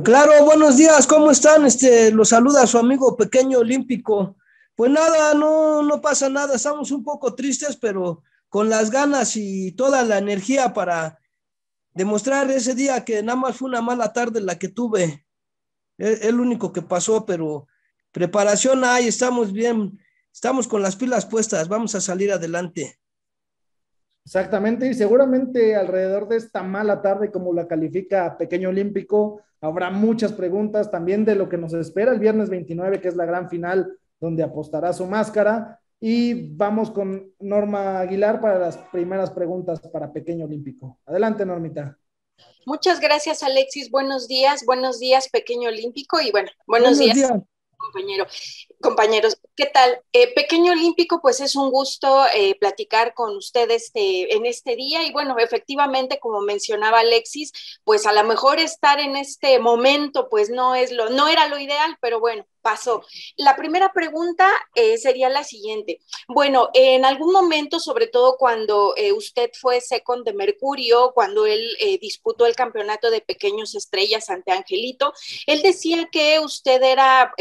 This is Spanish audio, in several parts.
Claro, buenos días, ¿cómo están? Este, los saluda su amigo pequeño olímpico. Pues nada, no, no pasa nada, estamos un poco tristes, pero con las ganas y toda la energía para demostrar ese día que nada más fue una mala tarde la que tuve. Es el único que pasó, pero preparación hay, estamos bien, estamos con las pilas puestas, vamos a salir adelante. Exactamente, y seguramente alrededor de esta mala tarde, como la califica Pequeño Olímpico, habrá muchas preguntas también de lo que nos espera el viernes 29, que es la gran final, donde apostará su máscara. Y vamos con Norma Aguilar para las primeras preguntas para Pequeño Olímpico. Adelante, Normita. Muchas gracias, Alexis. Buenos días, buenos días, Pequeño Olímpico, y bueno, buenos, días compañero. Compañeros, ¿qué tal? Eh, Pequeño Olímpico, pues es un gusto eh, platicar con ustedes eh, en este día y bueno, efectivamente, como mencionaba Alexis, pues a lo mejor estar en este momento, pues no es lo, no era lo ideal, pero bueno, pasó. La primera pregunta eh, sería la siguiente. Bueno, en algún momento, sobre todo cuando eh, usted fue second de Mercurio, cuando él eh, disputó el campeonato de pequeños estrellas ante Angelito, él decía que usted era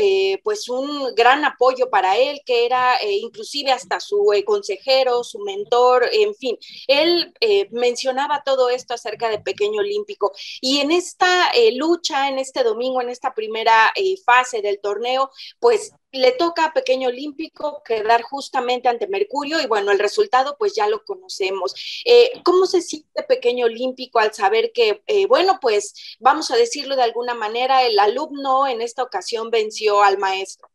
pues un gran apoyo para él, que era inclusive hasta su consejero, su mentor, en fin. Él mencionaba todo esto acerca de Pequeño Olímpico. Y en esta lucha, en este domingo, en esta primera fase del torneo, pues le toca a Pequeño Olímpico quedar justamente ante Mercurio y bueno, el resultado pues ya lo conocemos. Eh, ¿Cómo se siente Pequeño Olímpico al saber que, eh, bueno, pues vamos a decirlo de alguna manera, el alumno en esta ocasión venció al maestro?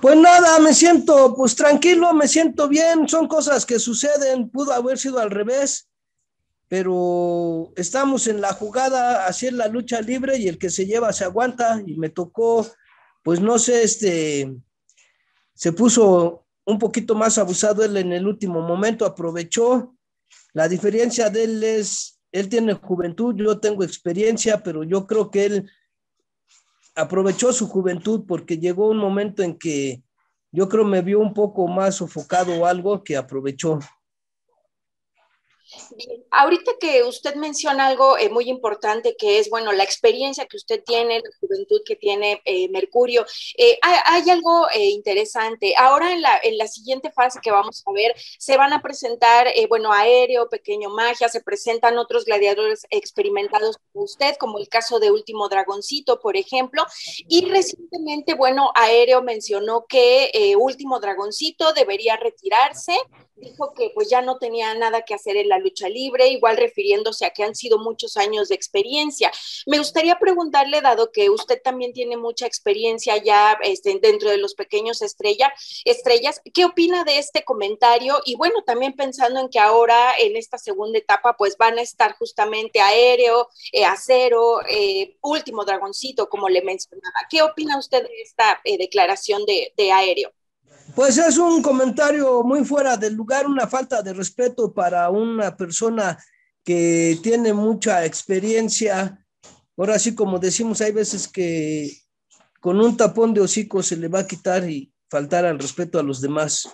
Pues nada, me siento pues tranquilo, me siento bien, son cosas que suceden, pudo haber sido al revés, pero estamos en la jugada, es la lucha libre y el que se lleva se aguanta y me tocó pues no sé, este, se puso un poquito más abusado él en el último momento, aprovechó. La diferencia de él es, él tiene juventud, yo tengo experiencia, pero yo creo que él aprovechó su juventud porque llegó un momento en que yo creo me vio un poco más sofocado o algo que aprovechó. Bien, ahorita que usted menciona algo eh, muy importante que es, bueno, la experiencia que usted tiene, la juventud que tiene eh, Mercurio, eh, hay, algo interesante. Ahora en la, en la siguiente fase que vamos a ver, se van a presentar, bueno, Aéreo, Pequeño Magia, se presentan otros gladiadores experimentados como usted, como el caso de Último Dragoncito, por ejemplo, y recientemente, bueno, Aéreo mencionó que Último Dragoncito debería retirarse dijo que pues ya no tenía nada que hacer en la lucha libre, igual refiriéndose a que han sido muchos años de experiencia. Me gustaría preguntarle, dado que usted también tiene mucha experiencia ya este, dentro de los pequeños estrella, estrellas, ¿qué opina de este comentario? Y bueno, también pensando en que ahora en esta segunda etapa pues van a estar justamente aéreo, eh, acero, eh, último dragoncito, como le mencionaba. ¿Qué opina usted de esta eh, declaración de, de aéreo? Pues es un comentario muy fuera del lugar, una falta de respeto para una persona que tiene mucha experiencia. Ahora sí, como decimos, hay veces que con un tapón de hocico se le va a quitar y faltar al respeto a los demás.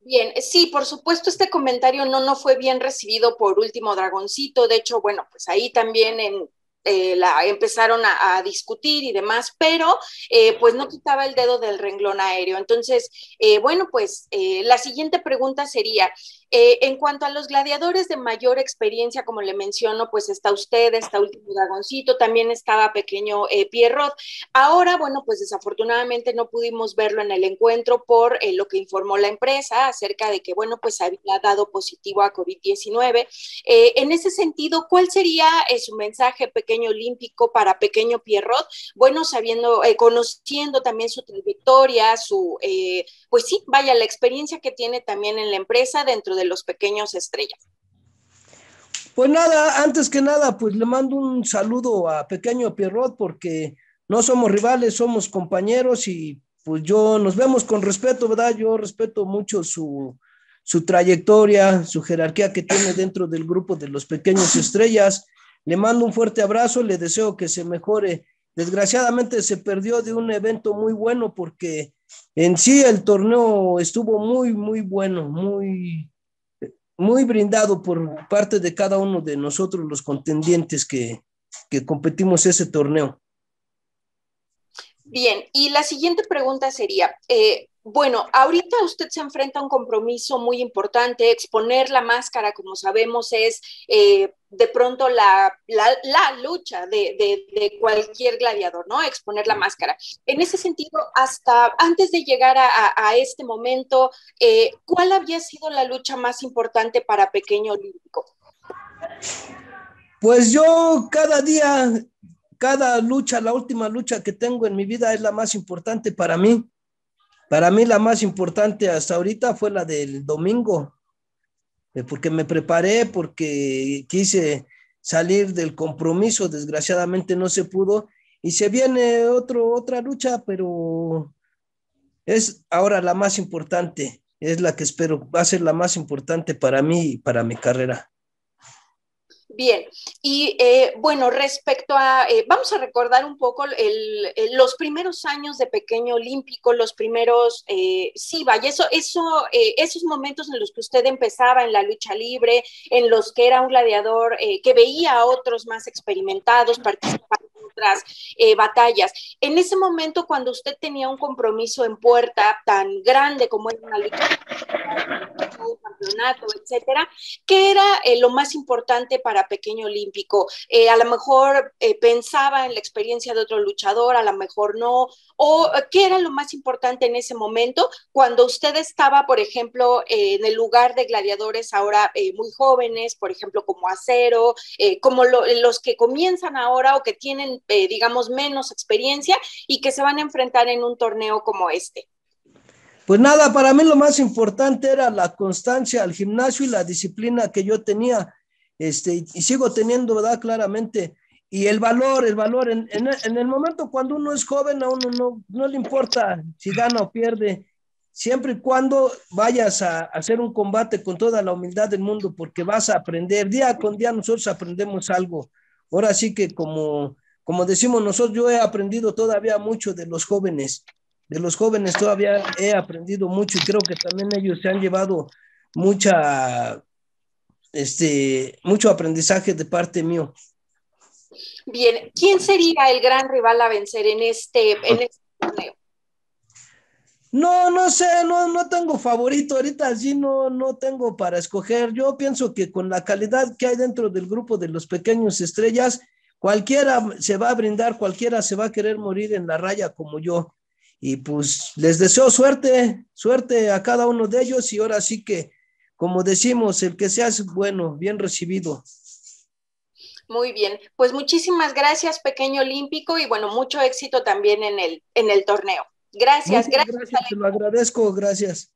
Bien, sí, por supuesto, este comentario no, no fue bien recibido por Último Dragoncito. De hecho, bueno, pues ahí también en, eh, la empezaron a, discutir y demás, pero eh, pues no quitaba el dedo del renglón aéreo. Entonces, eh, bueno, pues la siguiente pregunta sería, eh, en cuanto a los gladiadores de mayor experiencia, como le menciono, pues está usted, está Último Dragoncito, también estaba pequeño eh, Pierrot. Ahora, bueno, pues desafortunadamente no pudimos verlo en el encuentro por eh, lo que informó la empresa acerca de que, bueno, pues había dado positivo a COVID-19. Eh, en ese sentido, ¿cuál sería su mensaje pequeño olímpico para pequeño Pierrot? Bueno, sabiendo, conociendo también su trayectoria, su, pues sí, vaya, la experiencia que tiene también en la empresa dentro de de los pequeños estrellas. Pues nada, antes que nada, pues le mando un saludo a Pequeño Pierrot porque no somos rivales, somos compañeros y pues yo nos vemos con respeto, ¿verdad? Yo respeto mucho su, su trayectoria, su jerarquía que tiene dentro del grupo de los pequeños estrellas. Le mando un fuerte abrazo, le deseo que se mejore. Desgraciadamente se perdió de un evento muy bueno porque en sí el torneo estuvo muy, muy bueno, muy, muy brindado por parte de cada uno de nosotros, los contendientes que, que competimos ese torneo. Bien, y la siguiente pregunta sería, eh, bueno, ahorita usted se enfrenta a un compromiso muy importante, exponer la máscara, como sabemos, es eh, de pronto la, lucha de, cualquier gladiador, ¿no? Exponer la máscara. En ese sentido, hasta antes de llegar a, este momento, eh, ¿cuál había sido la lucha más importante para Pequeño Olímpico? Pues yo cada día cada lucha, la última lucha que tengo en mi vida es la más importante para mí. Para mí la más importante hasta ahorita fue la del domingo, eh, porque me preparé, porque quise salir del compromiso, desgraciadamente no se pudo, y se viene otro, otra lucha, pero es ahora la más importante, es la que espero, va a ser la más importante para mí y para mi carrera. Bien, y eh, bueno, respecto a, eh, vamos a recordar un poco los primeros años de Pequeño Olímpico, los primeros, eh, sí, vaya, eso, eso, esos momentos en los que usted empezaba en la lucha libre, en los que era un gladiador que veía a otros más experimentados participar en otras batallas. En ese momento, cuando usted tenía un compromiso en puerta tan grande como era una lucha, un campeonato, etcétera, ¿qué era lo más importante para pequeño olímpico. Eh, a lo mejor eh, pensaba en la experiencia de otro luchador, a lo mejor no. ¿O eh, qué era lo más importante en ese momento cuando usted estaba, por ejemplo, en el lugar de gladiadores ahora muy jóvenes, por ejemplo, como Acero, como los que comienzan ahora o que tienen, digamos, menos experiencia y que se van a enfrentar en un torneo como este? Pues nada, para mí lo más importante era la constancia al gimnasio y la disciplina que yo tenía este, y sigo teniendo, ¿verdad? Claramente. Y el valor, el valor, en, en, el momento cuando uno es joven, a uno no, no le importa si gana o pierde, siempre y cuando vayas a, hacer un combate con toda la humildad del mundo, porque vas a aprender, día con día nosotros aprendemos algo. Ahora sí que como, como decimos nosotros, yo he aprendido todavía mucho de los jóvenes, de los jóvenes todavía he aprendido mucho y creo que también ellos se han llevado mucha este, mucho aprendizaje de parte mío. Bien, ¿quién sería el gran rival a vencer en este, en este torneo? No, no sé, no, no tengo favorito. Ahorita sí no, no tengo para escoger. Yo pienso que con la calidad que hay dentro del grupo de los pequeños estrellas, cualquiera se va a brindar, cualquiera se va a querer morir en la raya como yo. Y pues les deseo suerte, suerte a cada uno de ellos y ahora sí que como decimos, el que sea bueno, bien recibido. Muy bien, pues muchísimas gracias, pequeño olímpico, y bueno, mucho éxito también en el, en el torneo. Gracias, gracias. Gracias, te lo agradezco, gracias.